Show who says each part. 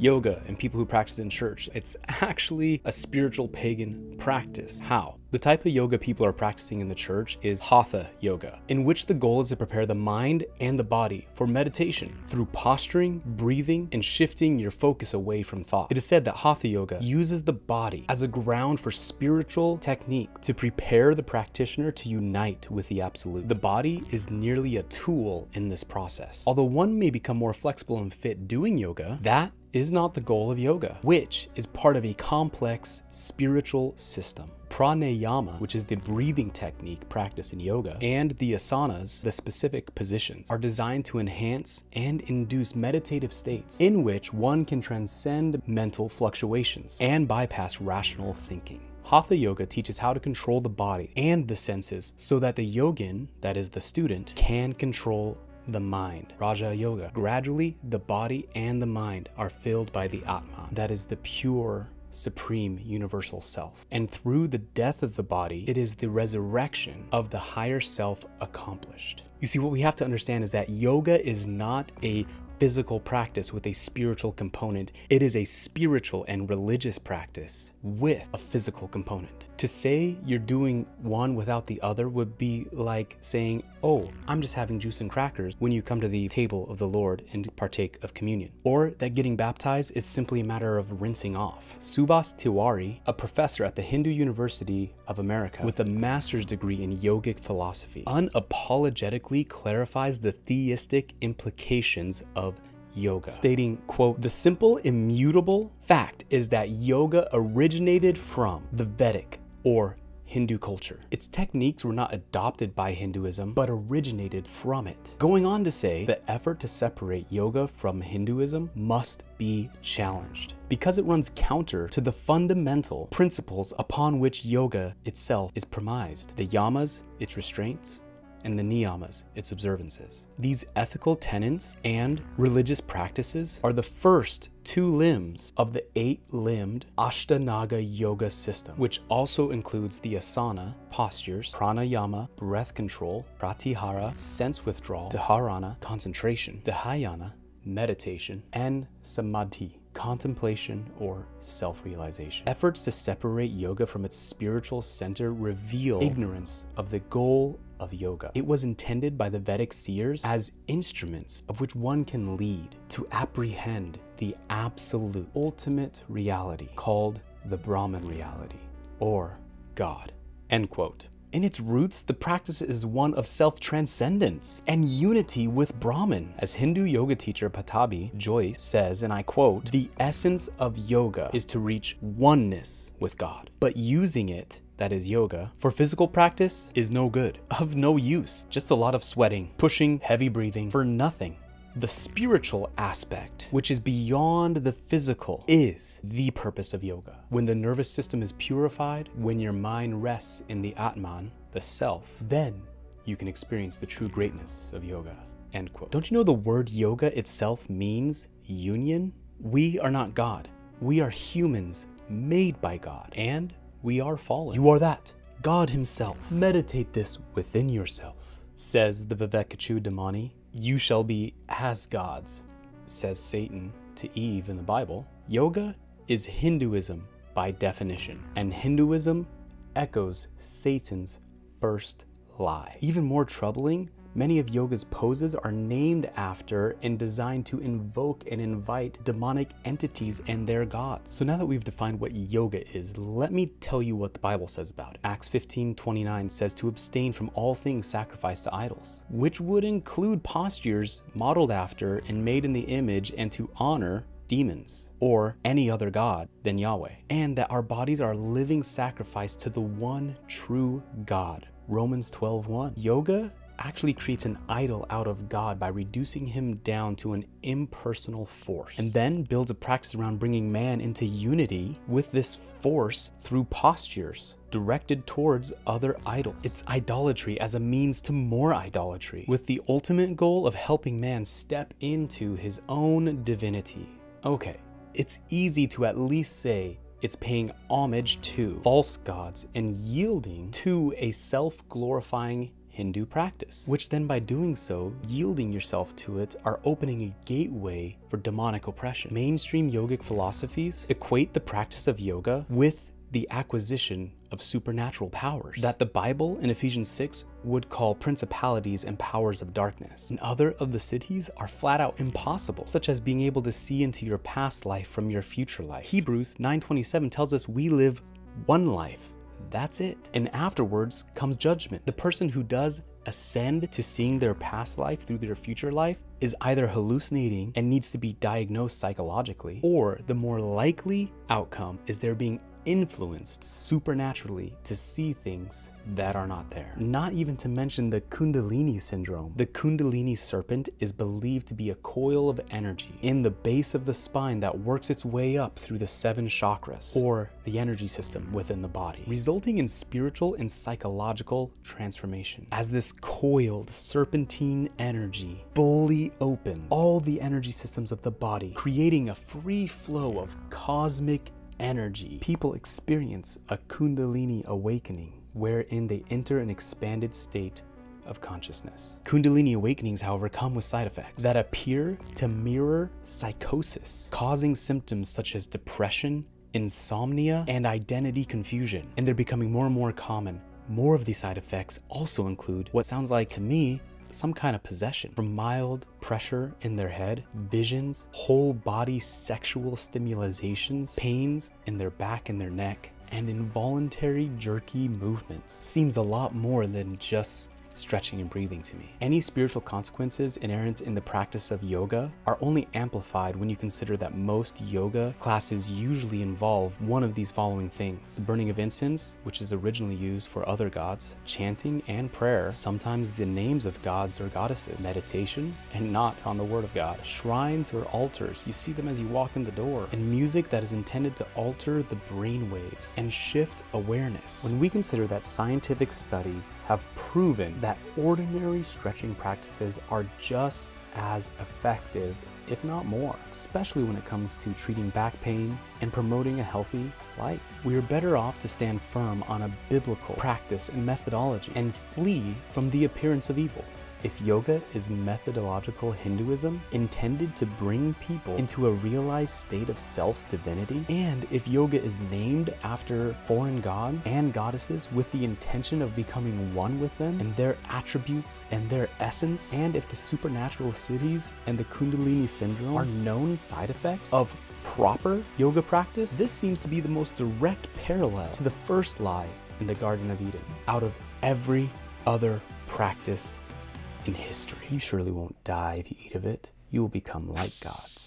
Speaker 1: yoga and people who practice in church. It's actually a spiritual pagan practice. How? The type of yoga people are practicing in the church is Hatha yoga, in which the goal is to prepare the mind and the body for meditation through posturing, breathing, and shifting your focus away from thought. It is said that Hatha yoga uses the body as a ground for spiritual technique to prepare the practitioner to unite with the absolute. The body is nearly a tool in this process. Although one may become more flexible and fit doing yoga, that is not the goal of yoga, which is part of a complex spiritual system. Pranayama, which is the breathing technique practiced in yoga, and the asanas, the specific positions, are designed to enhance and induce meditative states in which one can transcend mental fluctuations and bypass rational thinking. Hatha Yoga teaches how to control the body and the senses so that the yogin, that is the student, can control the mind. Raja Yoga. Gradually, the body and the mind are filled by the Atman, that is the pure, supreme, universal self. And through the death of the body, it is the resurrection of the higher self accomplished. You see, what we have to understand is that yoga is not a physical practice with a spiritual component. It is a spiritual and religious practice with a physical component. To say you're doing one without the other would be like saying, oh, I'm just having juice and crackers when you come to the table of the Lord and partake of communion. Or that getting baptized is simply a matter of rinsing off. Subhas Tiwari, a professor at the Hindu University of America with a master's degree in yogic philosophy, unapologetically clarifies the theistic implications of yoga, stating, quote, the simple immutable fact is that yoga originated from the Vedic or Hindu culture. Its techniques were not adopted by Hinduism, but originated from it. Going on to say, the effort to separate yoga from Hinduism must be challenged because it runs counter to the fundamental principles upon which yoga itself is premised. The yamas, its restraints, and the niyamas, its observances. These ethical tenets and religious practices are the first two limbs of the eight-limbed Ashtanga yoga system, which also includes the asana, postures, pranayama, breath control, pratyahara, sense withdrawal, dharana, concentration, dhyana, meditation, and samadhi, contemplation or self realization. Efforts to separate yoga from its spiritual center reveal ignorance of the goal of yoga. It was intended by the Vedic seers as instruments of which one can lead to apprehend the absolute ultimate reality called the Brahman reality or God. End quote. In its roots, the practice is one of self transcendence and unity with Brahman. As Hindu yoga teacher Pattabhi Jois says, and I quote, the essence of yoga is to reach oneness with God, but using it that is yoga, for physical practice is no good, of no use, just a lot of sweating, pushing, heavy breathing for nothing. The spiritual aspect, which is beyond the physical, is the purpose of yoga. When the nervous system is purified, when your mind rests in the Atman, the self, then you can experience the true greatness of yoga. End quote. Don't you know the word yoga itself means union? We are not God. We are humans made by God, and we are fallen. You are that. God Himself. Meditate this within yourself, says the Vivekachudamani you shall be as gods, says Satan to Eve in the Bible. Yoga is Hinduism by definition, and Hinduism echoes Satan's first lie. Even more troubling, Many of yoga's poses are named after and designed to invoke and invite demonic entities and their gods. So now that we've defined what yoga is, let me tell you what the Bible says about it. Acts 15 29 says to abstain from all things sacrificed to idols, which would include postures modeled after and made in the image and to honor demons or any other God than Yahweh, and that our bodies are living sacrifice to the one true God. Romans 12:1. Yoga actually creates an idol out of God by reducing him down to an impersonal force, and then builds a practice around bringing man into unity with this force through postures directed towards other idols. It's idolatry as a means to more idolatry, with the ultimate goal of helping man step into his own divinity. Okay, it's easy to at least say it's paying homage to false gods and yielding to a self glorifying Hindu practice, which then by doing so, yielding yourself to it, are opening a gateway for demonic oppression. Mainstream yogic philosophies equate the practice of yoga with the acquisition of supernatural powers that the Bible in Ephesians 6 would call principalities and powers of darkness. And other of the siddhis are flat out impossible, such as being able to see into your past life from your future life. Hebrews 9:27 tells us we live one life. That's it. And afterwards comes judgment. The person who does ascend to seeing their past life through their future life is either hallucinating and needs to be diagnosed psychologically, or the more likely outcome is they're being influenced supernaturally to see things that are not there. Not even to mention the Kundalini syndrome. The Kundalini serpent is believed to be a coil of energy in the base of the spine that works its way up through the seven chakras, or the energy system within the body, resulting in spiritual and psychological transformation. As this coiled serpentine energy fully opens all the energy systems of the body, creating a free flow of cosmic energy, people experience a Kundalini awakening wherein they enter an expanded state of consciousness. Kundalini awakenings, however, come with side effects that appear to mirror psychosis, causing symptoms such as depression, insomnia, and identity confusion. And they're becoming more and more common. More of these side effects also include what sounds like to me some kind of possession from mild pressure in their head, visions, whole body sexual stimulations, pains in their back and their neck, and involuntary jerky movements. Seems a lot more than just stretching and breathing to me. Any spiritual consequences inherent in the practice of yoga are only amplified when you consider that most yoga classes usually involve one of these following things the burning of incense, which is originally used for other gods, chanting and prayer, sometimes the names of gods or goddesses, meditation, and not on the word of God, shrines or altars, you see them as you walk in the door, and music that is intended to alter the brain waves and shift awareness. When we consider that scientific studies have proven that ordinary stretching practices are just as effective, if not more, especially when it comes to treating back pain and promoting a healthy life. We are better off to stand firm on a biblical practice and methodology and flee from the appearance of evil. If yoga is methodological Hinduism intended to bring people into a realized state of self divinity, and if yoga is named after foreign gods and goddesses with the intention of becoming one with them and their attributes and their essence, and if the supernatural siddhis and the Kundalini syndrome are known side effects of proper yoga practice, this seems to be the most direct parallel to the first lie in the Garden of Eden. Out of every other practice in history. You surely won't die if you eat of it. You will become like gods.